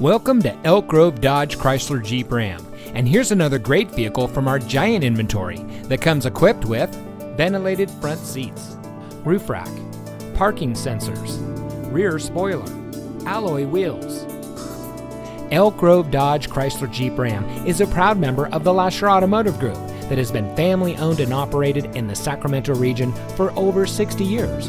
Welcome to Elk Grove Dodge Chrysler Jeep Ram. And here's another great vehicle from our giant inventory that comes equipped with ventilated front seats, roof rack, parking sensors, rear spoiler, alloy wheels. Elk Grove Dodge Chrysler Jeep Ram is a proud member of the Lasher Automotive Group that has been family owned and operated in the Sacramento region for over 60 years.